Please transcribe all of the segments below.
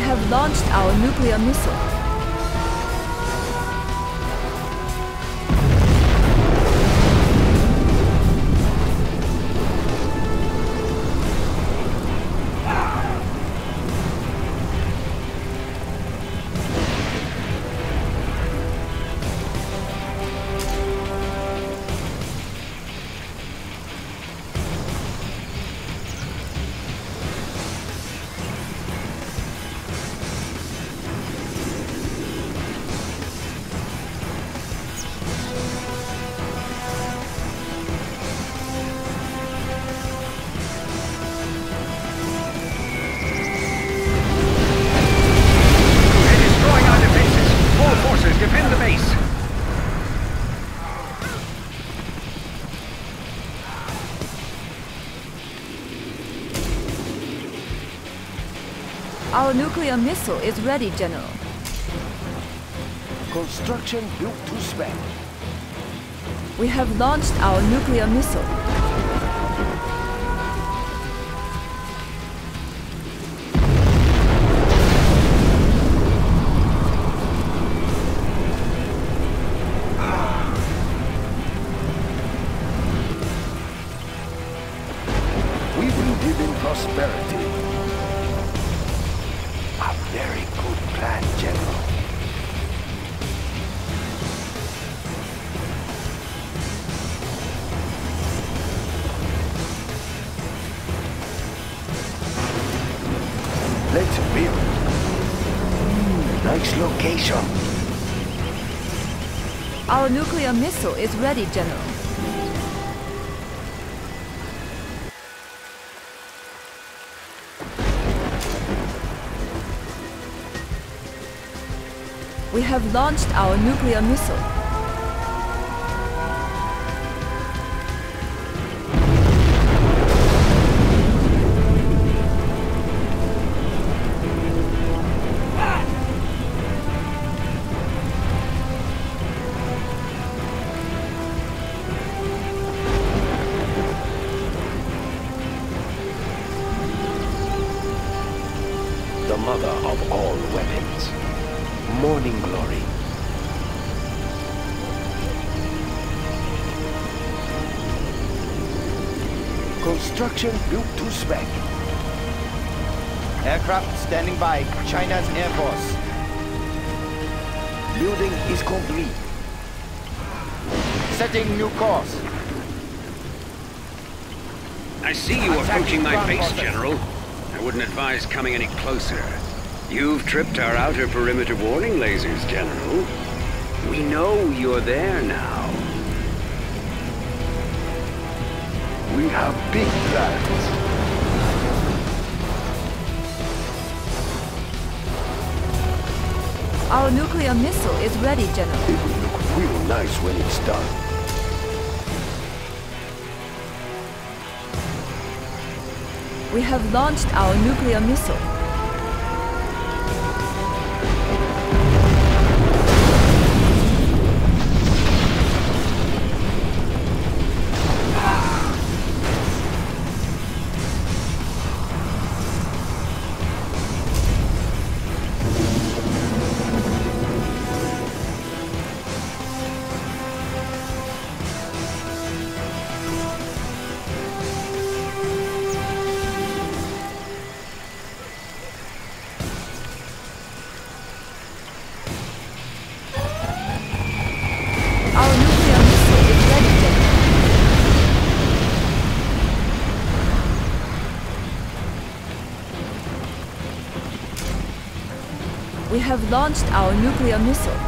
Have launched our nuclear missile. Nuclear missile is ready, General. Construction built to spec. We have launched our nuclear missile. We will live in prosperity. Very good plan, General. Let's build. Hmm, nice location. Our nuclear missile is ready, General. We have launched our nuclear missile. China's Air Force. Building is complete. Setting new course. I see you Attacking approaching my base, forces. General. I wouldn't advise coming any closer. You've tripped our outer perimeter warning lasers, General. We know you're there now. We have big plans. Our nuclear missile is ready, General. It will look real nice when it's done. We have launched our nuclear missile. Have launched our nuclear missile.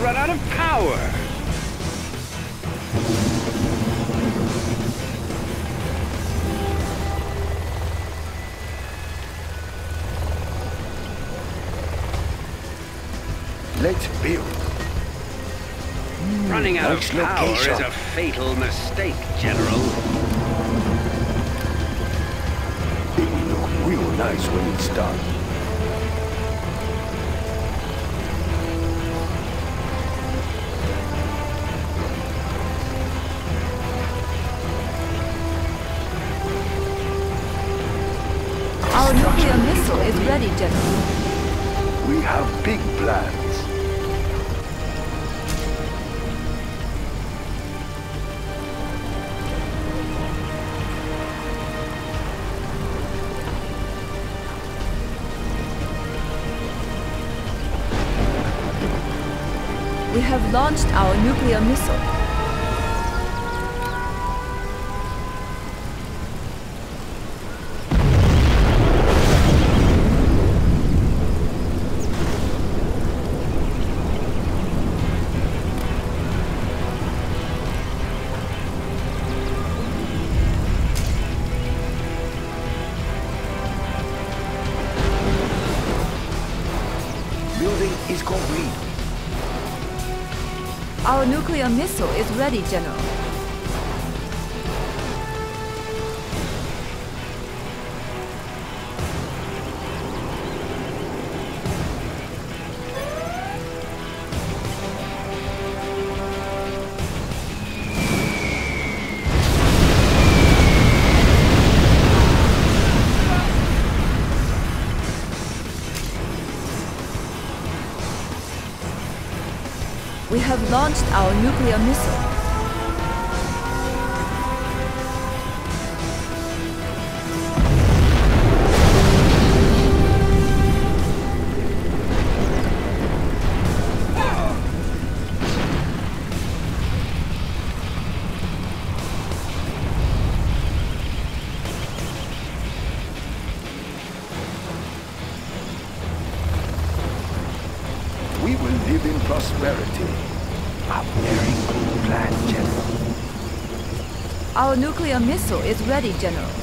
run out of power. Let's build. Mm, Running out nice of power location. is a fatal mistake, General. It will look real nice when it's done. Launched nuclear missile is ready, General. We have launched our nuclear missile. Missile is ready, General.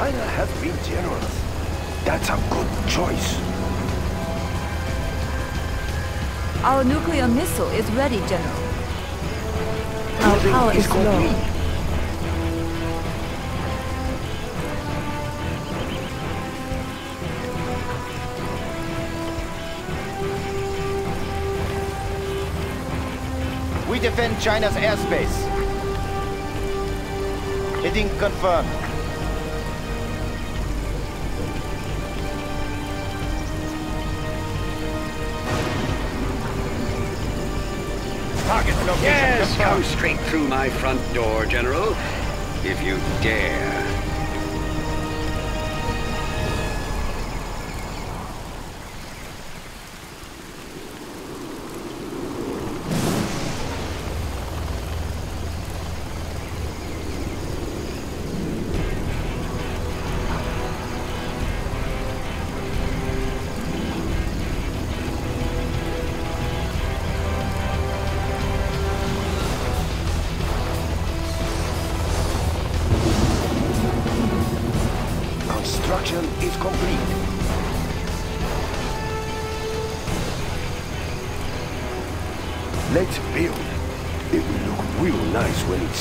China has been generous. That's a good choice. Our nuclear missile is ready, General. Our Building power is is complete. We defend China's airspace. Hitting confirmed. Come straight through my front door, General. If you dare.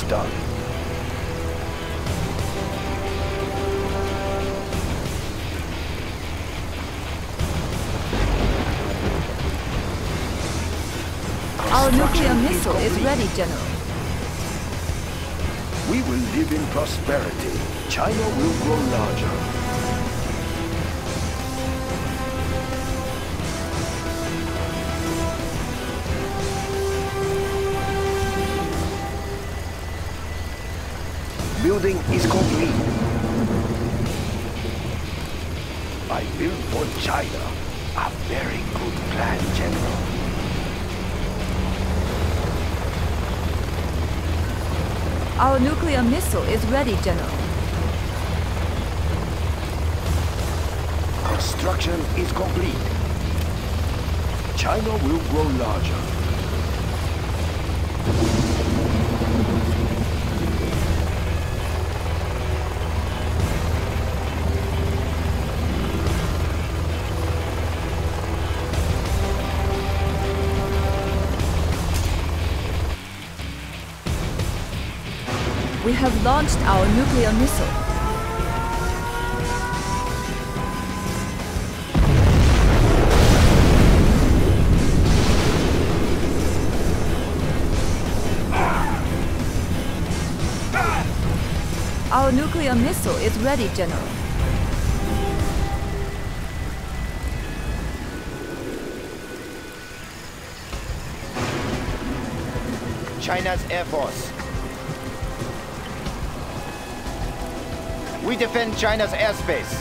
Done. Our nuclear missile is ready, General. We will live in prosperity. China will grow larger. Building is complete. I built for China. A very good plan, General. Our nuclear missile is ready, General. Construction is complete. China will grow larger. Have launched our nuclear missile. Our nuclear missile is ready, General. China's Air Force. We defend China's airspace.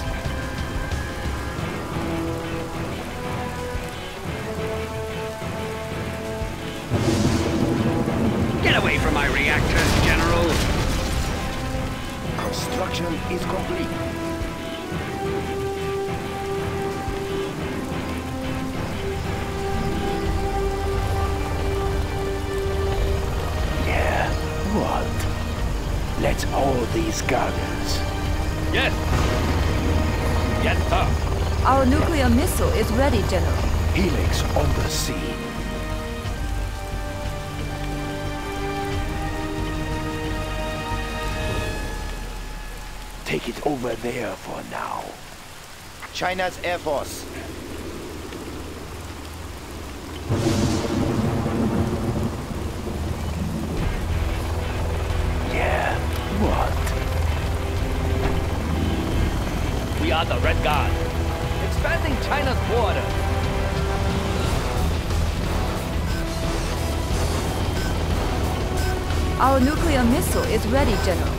Get away from my reactors, General! Construction is complete. Yeah, what? Let's hold these guns. Yes. Yes, sir. Our nuclear missile is ready, General. Helix on the sea. Take it over there for now. China's Air Force. Our nuclear missile is ready, General.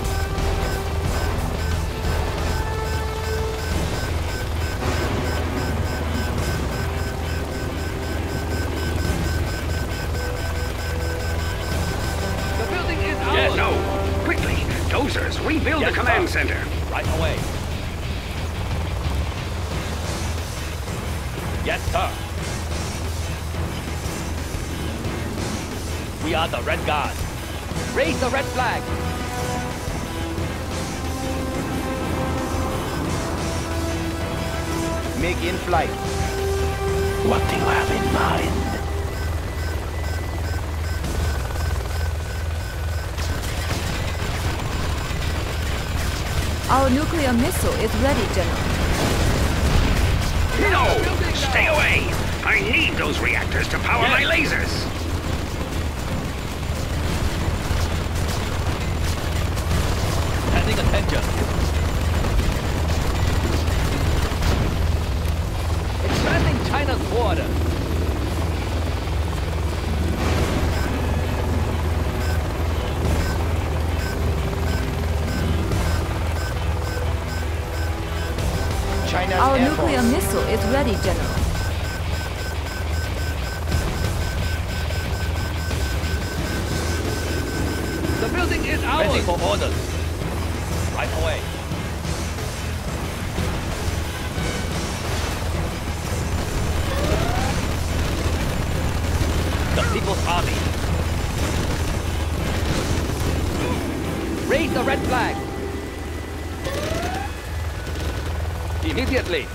The building is ours. Yeah, no! Quickly! Dozers, rebuild Yes, the command sir. center! Right away. Yes, sir. We are the Red Guard. Raise the red flag. Make in flight. What do you have in mind? Our nuclear missile is ready, General. No! Stay away! I need those reactors to power my lasers! Attention. Expanding China's border. China's Our nuclear missile is ready, General. Immediately.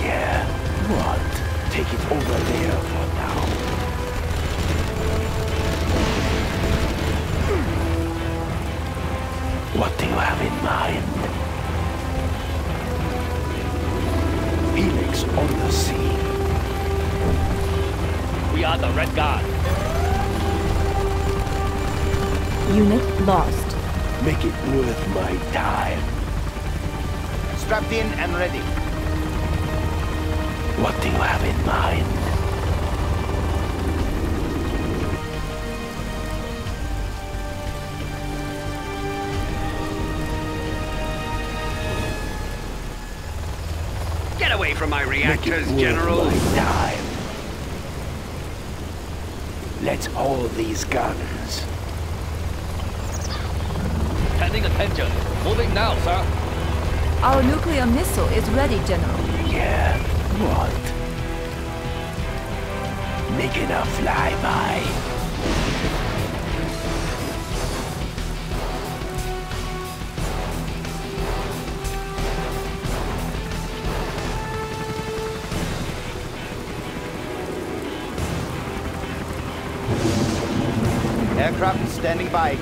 Yeah, what? Take it over there for now. What do you have in mind? Helix on the sea. We are the Red Guard. Unit lost. Make it worth my time. Strapped in and ready. What do you have? have in mind? Get away from my Make it reactors, worth General. my time. Let's hold these guns. Standing attention. Moving now, sir. Our nuclear missile is ready, General. Yeah, what? Making a flyby. Aircraft standing by.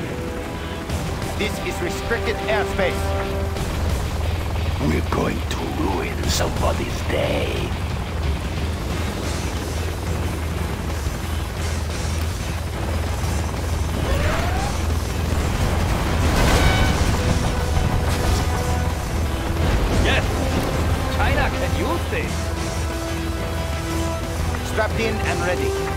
This is restricted airspace. We're going to ruin somebody's day. Yes. China can use this. Strapped in and ready.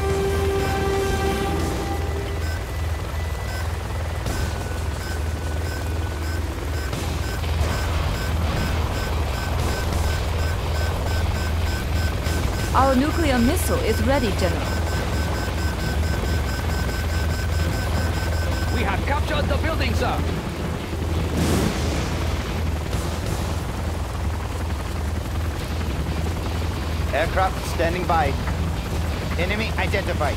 Our nuclear missile is ready, General. We have captured the building, sir. Aircraft standing by. Enemy identified.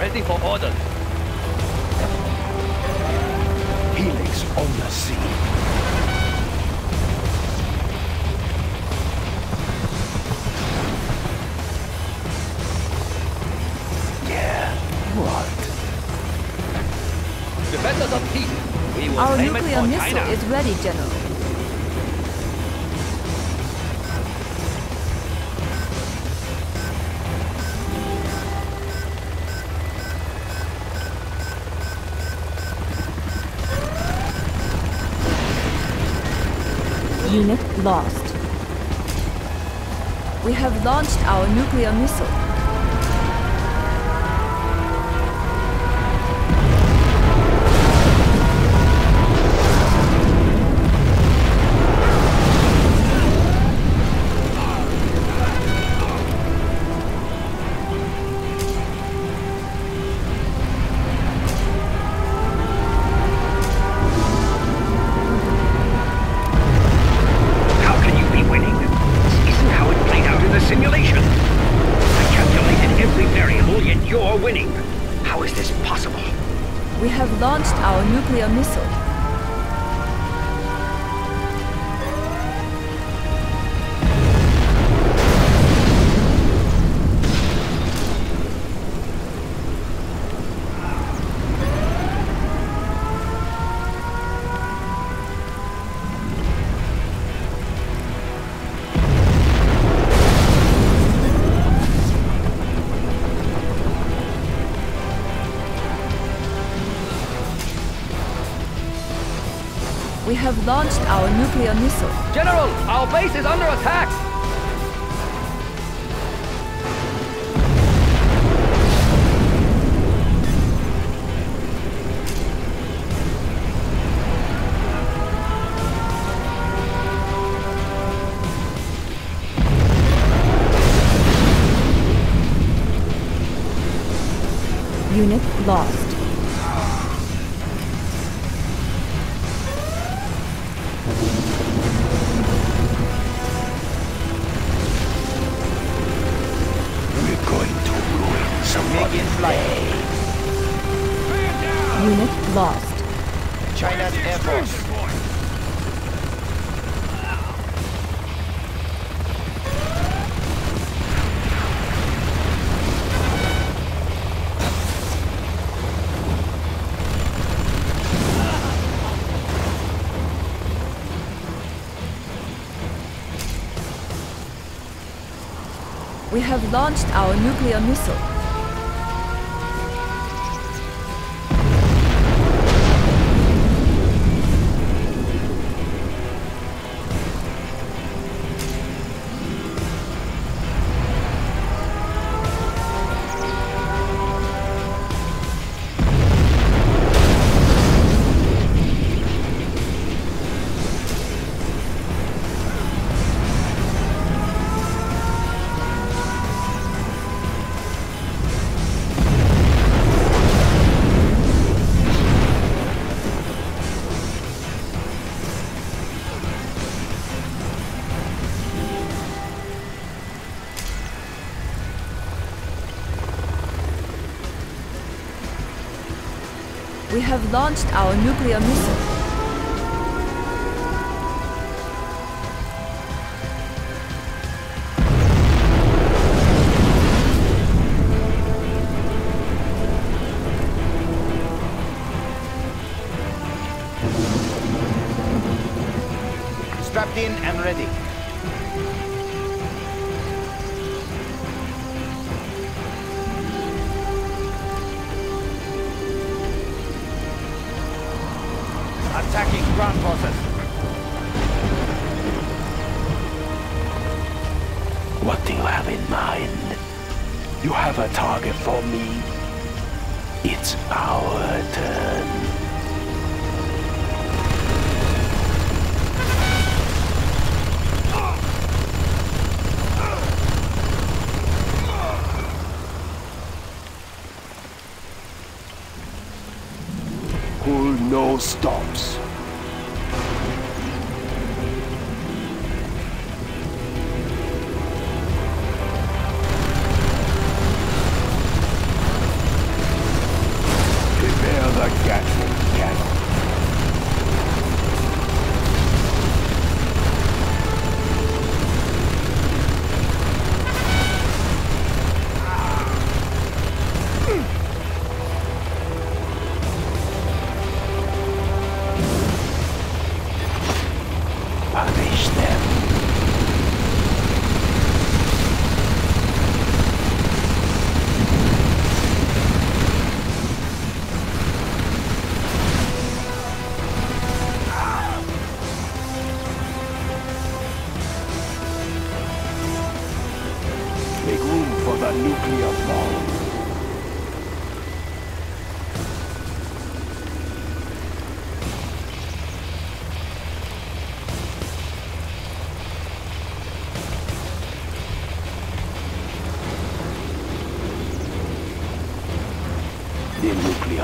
Ready for orders. On the scene. Yeah, what? Defenders of peace. We will Our claim it nuclear missile China. is ready, General. Lost. We have launched our nuclear missile. I calculated every variable, yet you're winning. How is this possible? We have launched our nuclear missile. Have launched our nuclear missile. General, our base is under attack. Have launched our nuclear missile. Have launched our nuclear missile. Attacking ground forces. What do you have in mind? You have a target for me? It's our turn. Stops.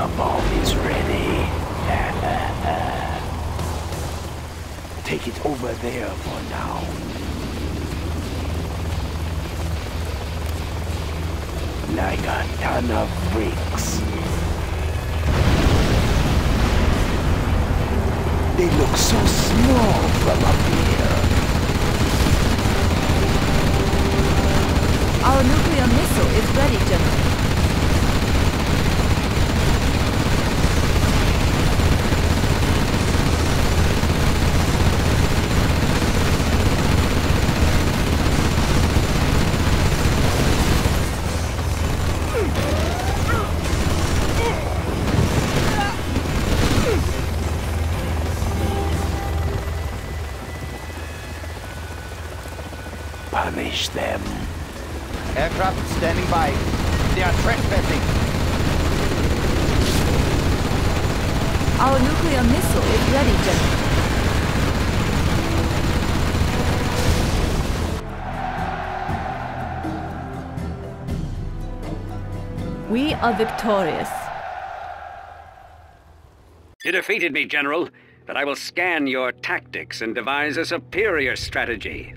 Nuclear bomb is ready. Take it over there for now. Like a ton of bricks. They look so small from up here. Our nuclear missile is ready, General. Are victorious. You defeated me, General, but I will scan your tactics and devise a superior strategy.